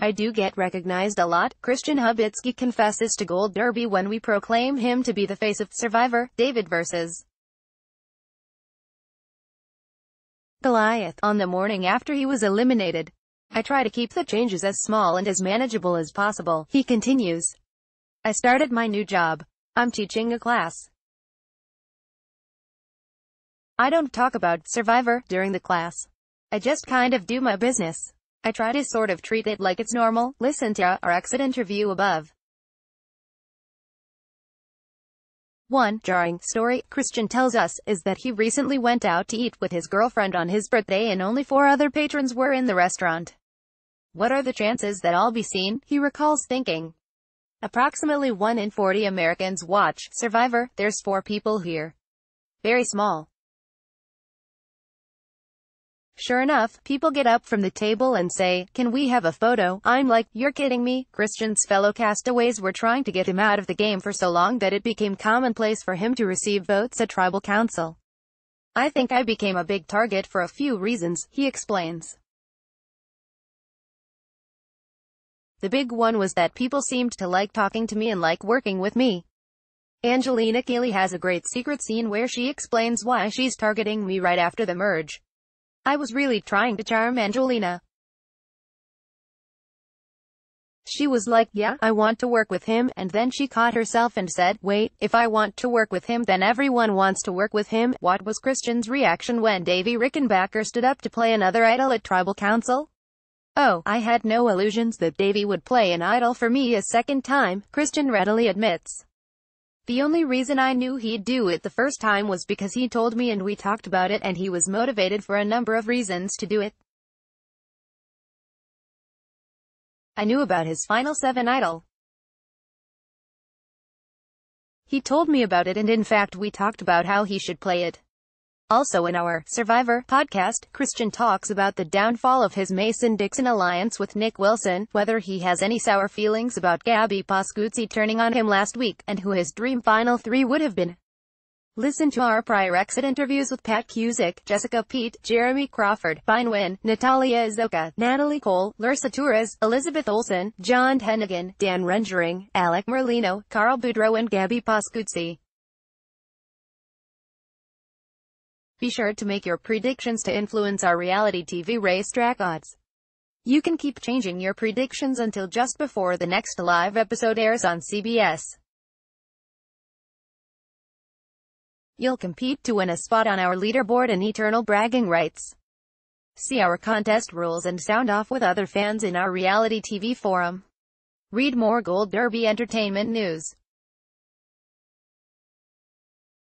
I do get recognized a lot. Christian Hubicki confesses to Gold Derby when we proclaim him to be the face of Survivor, David vs. Goliath, on the morning after he was eliminated. I try to keep the changes as small and as manageable as possible, he continues. I started my new job. I'm teaching a class. I don't talk about Survivor during the class. I just kind of do my business. I try to sort of treat it like it's normal. Listen to our exit interview above. 1 jarring story Christian tells us is that he recently went out to eat with his girlfriend on his birthday and only four other patrons were in the restaurant. What are the chances that I'll be seen? He recalls thinking. Approximately 1 in 40 Americans watch Survivor. There's four people here. Very small. Sure enough, people get up from the table and say, can we have a photo? I'm like, you're kidding me. Christian's fellow castaways were trying to get him out of the game for so long that it became commonplace for him to receive votes at tribal council. I think I became a big target for a few reasons, he explains. The big one was that people seemed to like talking to me and like working with me. Angelina Keeley has a great secret scene where she explains why she's targeting me right after the merge. I was really trying to charm Angelina. She was like, yeah, I want to work with him, and then she caught herself and said, wait, if I want to work with him then everyone wants to work with him. What was Christian's reaction when Davie Rickenbacker stood up to play another idol at Tribal Council? Oh, I had no illusions that Davie would play an idol for me a second time, Christian readily admits. The only reason I knew he'd do it the first time was because he told me and we talked about it and he was motivated for a number of reasons to do it. I knew about his Final 7 idol. He told me about it and in fact we talked about how he should play it. Also in our Survivor podcast, Christian talks about the downfall of his Mason-Dixon alliance with Nick Wilson, whether he has any sour feelings about Gabby Pascuzzi turning on him last week, and who his dream final three would have been. Listen to our prior exit interviews with Pat Cusick, Jessica Peet, Jeremy Crawford, Bi Nguyen, Natalia Azoqa, Natalie Cole, Lyrsa Torres, Elizabeth Olson, John Hennigan, Dan Rengering, Alec Merlino, Carl Boudreaux and Gabby Pascuzzi. Be sure to make your predictions to influence our reality TV racetrack odds. You can keep changing your predictions until just before the next live episode airs on CBS. You'll compete to win a spot on our leaderboard and eternal bragging rights. See our contest rules and sound off with other fans in our reality TV forum. Read more Gold Derby entertainment news.